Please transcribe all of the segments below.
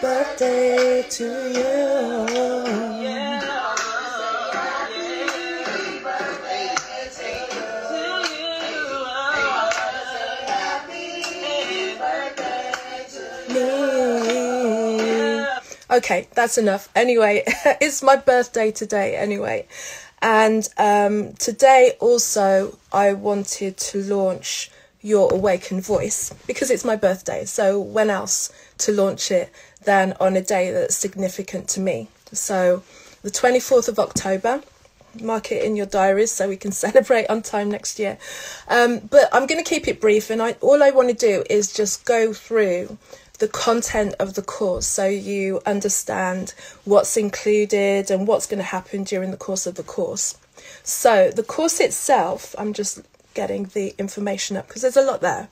Birthday to you. Okay, that's enough. Anyway, it's my birthday today, anyway. And um, today also, I wanted to launch Your Awakened Voice because it's my birthday. So, when else to launch it than on a day that's significant to me? So, the 24th of October, mark it in your diaries so we can celebrate on time next year. Um, but I'm going to keep it brief, and I, all I want to do is just go through the content of the course so you understand what's included and what's going to happen during the course of the course. So, the course itself, I'm just getting the information up because there's a lot there.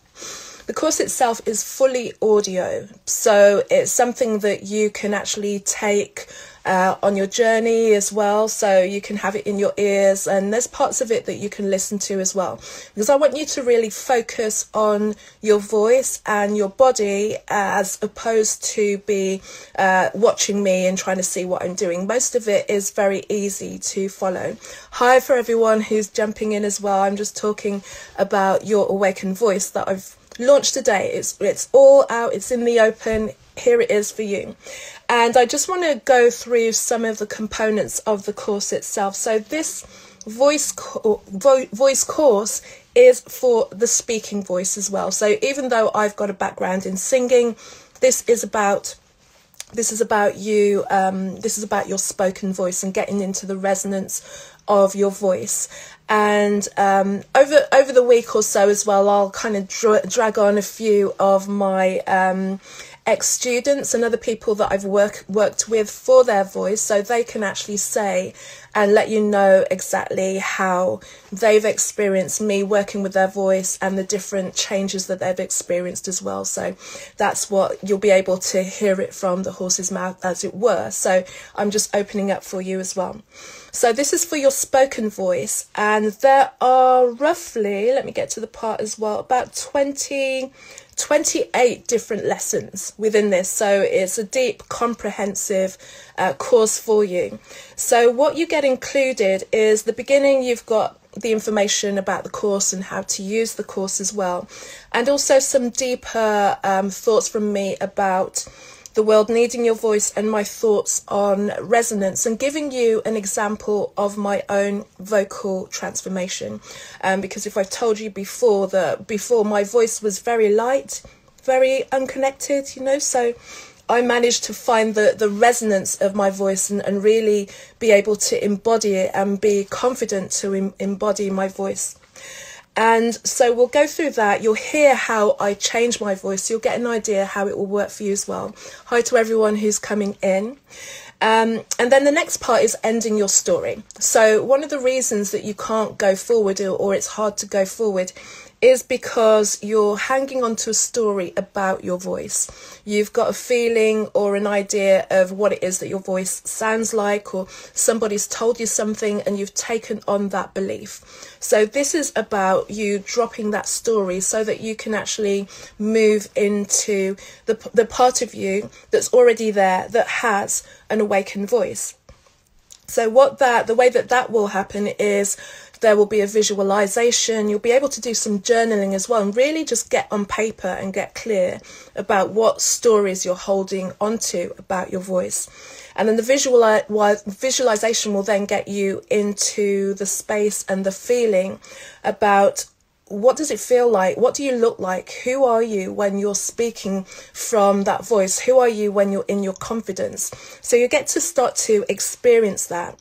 The course itself is fully audio, so it's something that you can actually take uh, on your journey as well. So you can have it in your ears, and there's parts of it that you can listen to as well. Because I want you to really focus on your voice and your body as opposed to be uh, watching me and trying to see what I'm doing. Most of it is very easy to follow. Hi for everyone who's jumping in as well. I'm just talking about your awakened voice that I've launched today. It's it's all out. It's in the open. Here it is for you. And I just want to go through some of the components of the course itself. So this voice co- vo- voice course is for the speaking voice as well. So even though I've got a background in singing, this is about this is about you um, this is about your spoken voice and getting into the resonance of your voice. And um, over over the week or so as well i'll kind of dra- drag on a few of my um, ex students and other people that I've work, worked with for their voice so they can actually say and let you know exactly how they've experienced me working with their voice and the different changes that they've experienced as well. So that's what you'll be able to hear it from the horse's mouth, as it were. So I'm just opening up for you as well. So this is for your spoken voice, and there are roughly, let me get to the part as well, about 20 28 different lessons within this. So it's a deep, comprehensive uh, course for you. So what you get included is the beginning, you've got the information about the course and how to use the course as well. And also some deeper um, thoughts from me about the world needing your voice and my thoughts on resonance and giving you an example of my own vocal transformation. Um, because if I've told you before that before my voice was very light, very unconnected, you know, so I managed to find the, the resonance of my voice and, and really be able to embody it and be confident to em- embody my voice. And so we'll go through that. You'll hear how I change my voice. You'll get an idea how it will work for you as well. Hi to everyone who's coming in. Um, and then the next part is ending your story. So one of the reasons that you can't go forward or, or it's hard to go forward is because you're hanging on to a story about your voice. You've got a feeling or an idea of what it is that your voice sounds like, or somebody's told you something and you've taken on that belief. So, this is about you dropping that story so that you can actually move into the, the part of you that's already there that has an awakened voice. So what that the way that that will happen is there will be a visualization. You'll be able to do some journaling as well and really just get on paper and get clear about what stories you're holding onto about your voice. And then the visual visualization will then get you into the space and the feeling about what does it feel like? What do you look like? Who are you when you're speaking from that voice? Who are you when you're in your confidence? So you get to start to experience that.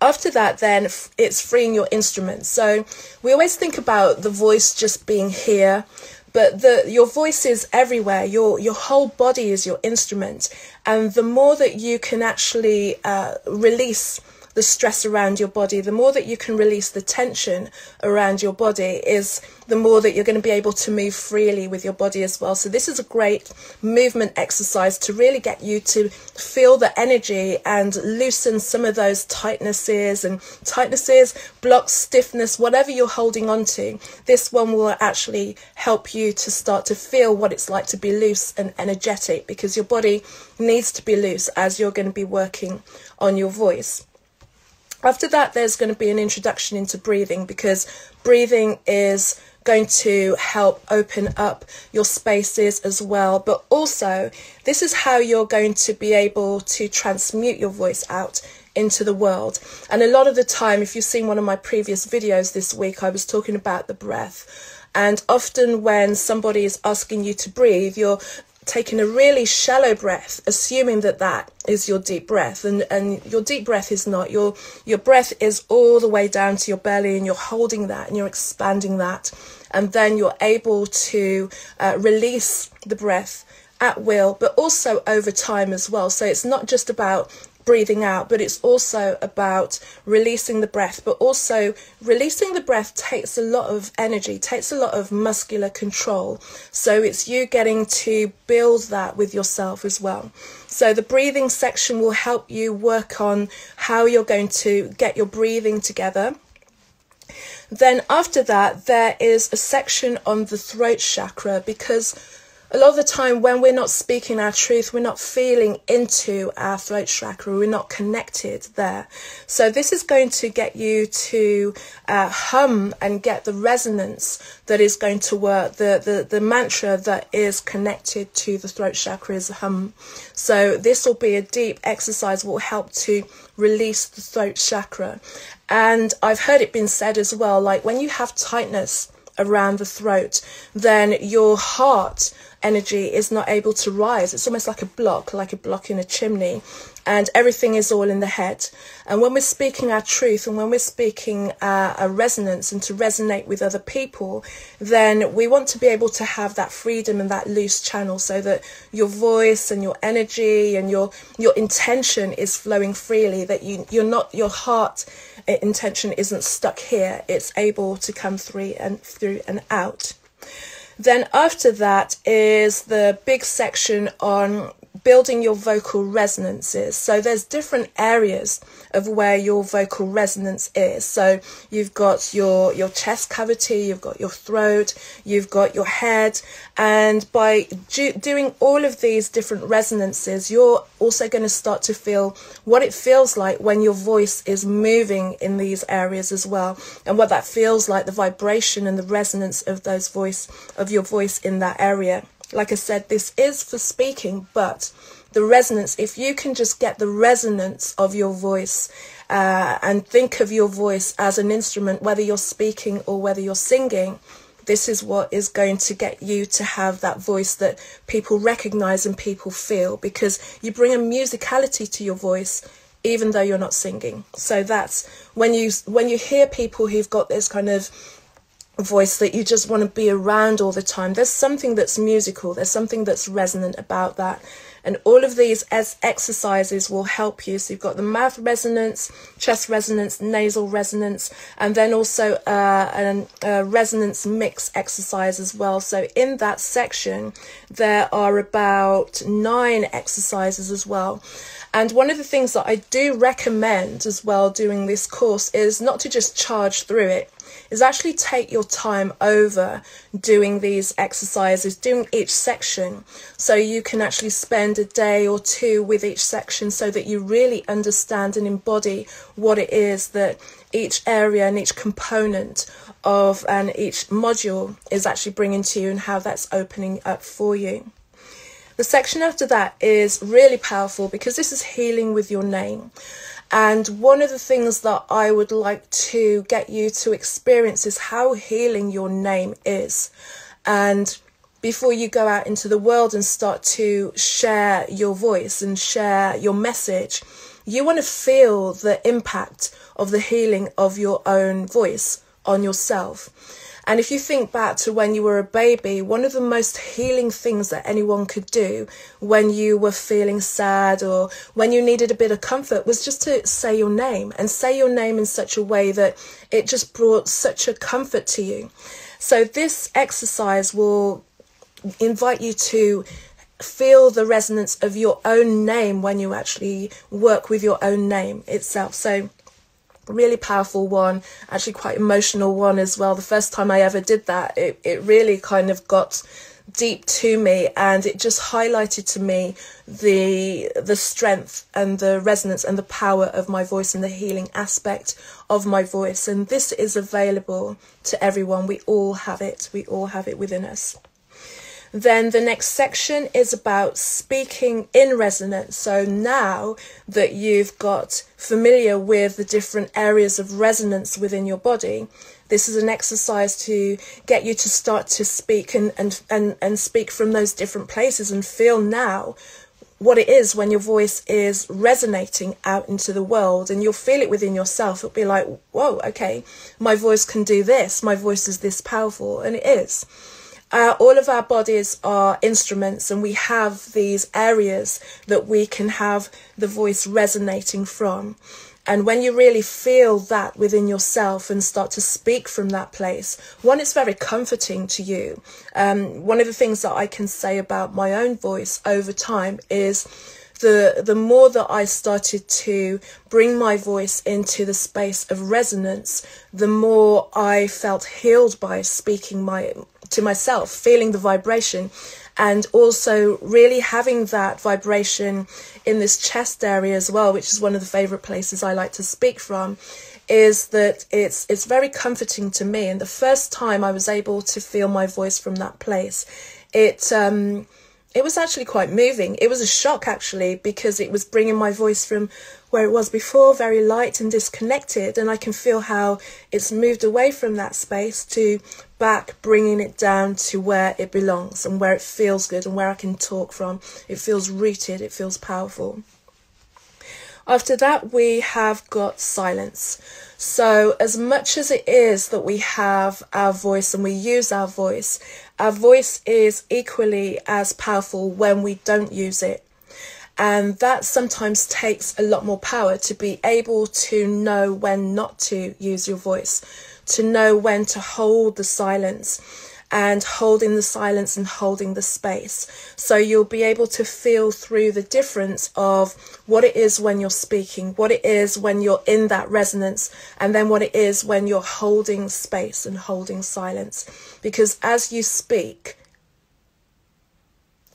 After that, then it's freeing your instruments. So we always think about the voice just being here, but the your voice is everywhere. Your your whole body is your instrument, and the more that you can actually uh, release the stress around your body, the more that you can release the tension around your body, is the more that you're going to be able to move freely with your body as well. So, this is a great movement exercise to really get you to feel the energy and loosen some of those tightnesses and tightnesses, blocks, stiffness, whatever you're holding on to. This one will actually help you to start to feel what it's like to be loose and energetic because your body needs to be loose as you're going to be working on your voice. After that, there's going to be an introduction into breathing because breathing is going to help open up your spaces as well. But also, this is how you're going to be able to transmute your voice out into the world. And a lot of the time, if you've seen one of my previous videos this week, I was talking about the breath. And often, when somebody is asking you to breathe, you're taking a really shallow breath, assuming that that is your deep breath, and and your deep breath is not. Your your breath is all the way down to your belly, and you're holding that, and you're expanding that, and then you're able to uh, release the breath at will, but also over time as well. So it's not just about breathing out, but it's also about releasing the breath. But also, releasing the breath takes a lot of energy, takes a lot of muscular control. So, it's you getting to build that with yourself as well. So, the breathing section will help you work on how you're going to get your breathing together. Then, after that, there is a section on the throat chakra because a lot of the time when we're not speaking our truth, we're not feeling into our throat chakra, we're not connected there. So this is going to get you to uh, hum and get the resonance that is going to work. The, the, the mantra that is connected to the throat chakra is hum. So this will be a deep exercise will help to release the throat chakra. And I've heard it been said as well, like when you have tightness, around the throat, then your heart energy is not able to rise. It's almost like a block, like a block in a chimney, and everything is all in the head. And when we're speaking our truth and when we're speaking uh, a resonance and to resonate with other people, then we want to be able to have that freedom and that loose channel so that your voice and your energy and your your intention is flowing freely. That you you're not your heart intention isn't stuck here, it's able to come through and through and out. Then after that is the big section on building your vocal resonances. So there's different areas of where your vocal resonance is. So you've got your your chest cavity, you've got your throat, you've got your head, and by do, doing all of these different resonances, you're also going to start to feel what it feels like when your voice is moving in these areas as well, and what that feels like the vibration and the resonance of those voice of your voice in that area like I said, this is for speaking, but the resonance, if you can just get the resonance of your voice uh, and think of your voice as an instrument, whether you're speaking or whether you're singing, this is what is going to get you to have that voice that people recognize and people feel because you bring a musicality to your voice even though you're not singing. So that's when you when you hear people who've got this kind of voice that you just want to be around all the time. There's something that's musical, there's something that's resonant about that. And all of these as exercises will help you. So you've got the mouth resonance, chest resonance, nasal resonance, and then also uh, a resonance mix exercise as well. So in that section, there are about nine exercises as well. And one of the things that I do recommend as well doing this course is not to just charge through it is actually take your time over doing these exercises, doing each section, so you can actually spend a day or two with each section so that you really understand and embody what it is that each area and each component of and each module is actually bringing to you and how that's opening up for you. The section after that is really powerful because this is healing with your name. And one of the things that I would like to get you to experience is how healing your name is. And before you go out into the world and start to share your voice and share your message, you want to feel the impact of the healing of your own voice on yourself. And if you think back to when you were a baby, one of the most healing things that anyone could do when you were feeling sad or when you needed a bit of comfort was just to say your name and say your name in such a way that it just brought such a comfort to you. So this exercise will invite you to feel the resonance of your own name when you actually work with your own name itself. So really powerful one, actually quite emotional one as well. The first time I ever did that, it, it really kind of got deep to me and it just highlighted to me the the strength and the resonance and the power of my voice and the healing aspect of my voice. And this is available to everyone. We all have it. We all have it within us then the next section is about speaking in resonance. So now that you've got familiar with the different areas of resonance within your body, this is an exercise to get you to start to speak and, and, and, and speak from those different places and feel now what it is when your voice is resonating out into the world and you'll feel it within yourself. It'll be like, whoa, okay, my voice can do this. My voice is this powerful. And it is. Uh, all of our bodies are instruments, and we have these areas that we can have the voice resonating from. And when you really feel that within yourself and start to speak from that place, one, it's very comforting to you. Um, one of the things that I can say about my own voice over time is the the more that I started to bring my voice into the space of resonance, the more I felt healed by speaking my to myself, feeling the vibration, and also really having that vibration in this chest area as well, which is one of the favorite places I like to speak from is that it's it's very comforting to me. And the first time I was able to feel my voice from that place it um it was actually quite moving. It was a shock actually because it was bringing my voice from where it was before, very light and disconnected, and I can feel how it's moved away from that space to back, bringing it down to where it belongs and where it feels good and where I can talk from. It feels rooted, it feels powerful. After that, we have got silence. So, as much as it is that we have our voice and we use our voice, our voice is equally as powerful when we don't use it. And that sometimes takes a lot more power to be able to know when not to use your voice, to know when to hold the silence and holding the silence and holding the space. So you'll be able to feel through the difference of what it is when you're speaking, what it is when you're in that resonance, and then what it is when you're holding space and holding silence. Because as you speak,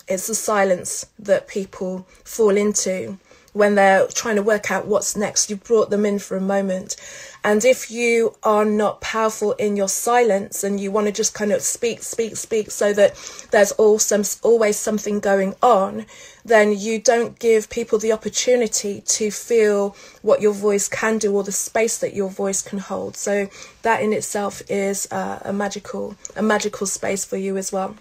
it's the silence that people fall into when they're trying to work out what's next. You brought them in for a moment. And if you are not powerful in your silence and you want to just kind of speak, speak, speak so that there's always something going on, then you don't give people the opportunity to feel what your voice can do or the space that your voice can hold. So that in itself is uh, a magical, a magical space for you as well.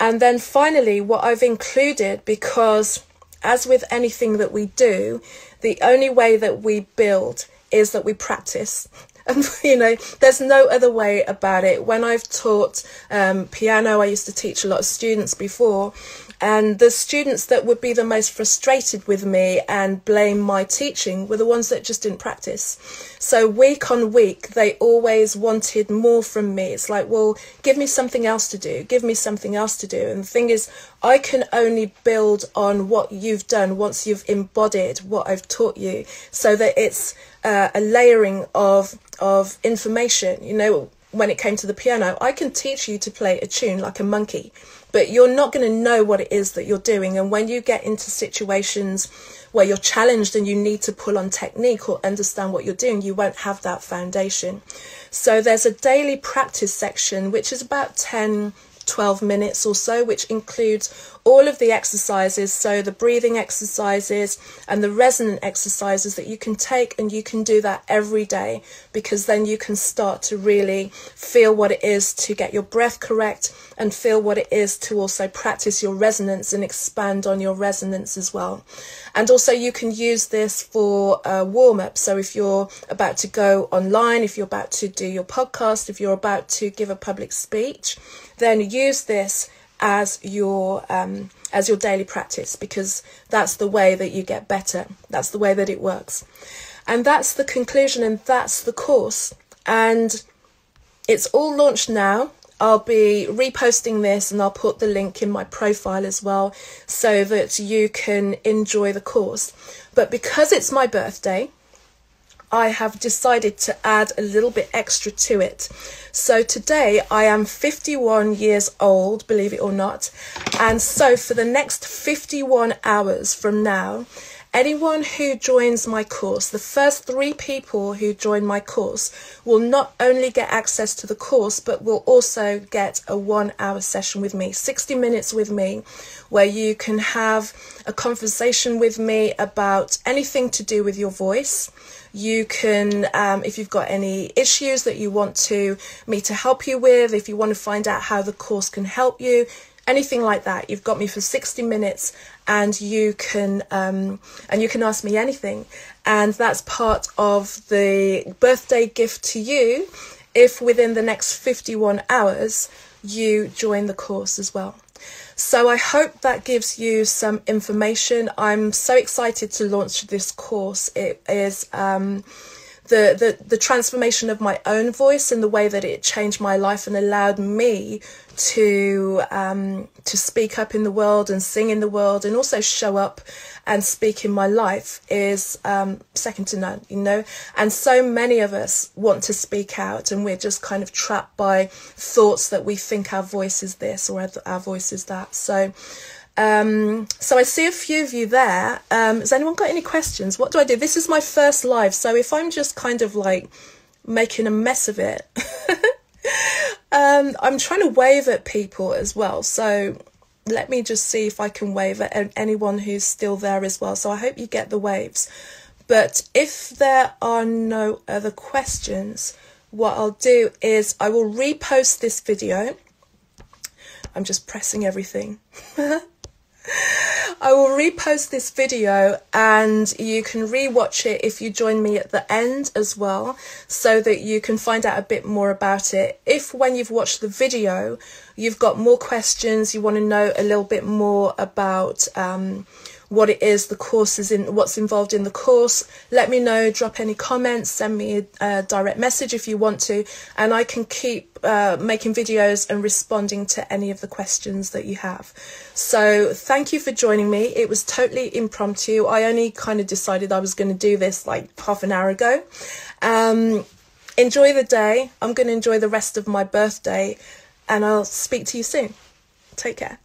And then finally, what I've included because as with anything that we do, the only way that we build is that we practice. And, you know, there's no other way about it. When I've taught um, piano, I used to teach a lot of students before, and the students that would be the most frustrated with me and blame my teaching were the ones that just didn't practice. So week on week, they always wanted more from me. It's like, well, give me something else to do. Give me something else to do. And the thing is, I can only build on what you've done once you've embodied what I've taught you so that it's uh, a layering of, of information. You know, when it came to the piano, I can teach you to play a tune like a monkey but you're not going to know what it is that you're doing. And when you get into situations where you're challenged and you need to pull on technique or understand what you're doing, you won't have that foundation. So there's a daily practice section, which is about 10, 12 minutes or so, which includes all of the exercises, so the breathing exercises and the resonant exercises that you can take, and you can do that every day because then you can start to really feel what it is to get your breath correct and feel what it is to also practice your resonance and expand on your resonance as well. And also, you can use this for uh, a warm up. So, if you're about to go online, if you're about to do your podcast, if you're about to give a public speech, then use this as your um, as your daily practice because that's the way that you get better. That's the way that it works, and that's the conclusion, and that's the course. And it's all launched now. I'll be reposting this and I'll put the link in my profile as well so that you can enjoy the course. But because it's my birthday, I have decided to add a little bit extra to it. So today I am 51 years old, believe it or not. And so for the next 51 hours from now, anyone who joins my course, the first three people who join my course, will not only get access to the course, but will also get a one hour session with me, 60 minutes with me, where you can have a conversation with me about anything to do with your voice you can, um, if you've got any issues that you want to me to help you with, if you want to find out how the course can help you, anything like that, you've got me for 60 minutes and you can um, and you can ask me anything. And that's part of the birthday gift to you if within the next 51 hours you join the course as well. So I hope that gives you some information. I'm so excited to launch this course. It is um, the, the, the transformation of my own voice and the way that it changed my life and allowed me to um, to speak up in the world and sing in the world and also show up and speak in my life is um, second to none, you know. And so many of us want to speak out, and we're just kind of trapped by thoughts that we think our voice is this or our voice is that. So. Um, so I see a few of you there. Um, has anyone got any questions? What do I do? This is my first live, so if I'm just kind of like making a mess of it, um, I'm trying to wave at people as well. So let me just see if I can wave at anyone who's still there as well. So I hope you get the waves. But if there are no other questions, what I'll do is I will repost this video. I'm just pressing everything. I will repost this video and you can rewatch it if you join me at the end as well so that you can find out a bit more about it. If when you've watched the video you've got more questions, you want to know a little bit more about um, what it is, the course is in, what's involved in the course. Let me know, drop any comments, send me a, a direct message if you want to, and I can keep uh, making videos and responding to any of the questions that you have. So thank you for joining me. It was totally impromptu. I only kind of decided I was going to do this like half an hour ago. Um, enjoy the day. I'm going to enjoy the rest of my birthday, and I'll speak to you soon. Take care.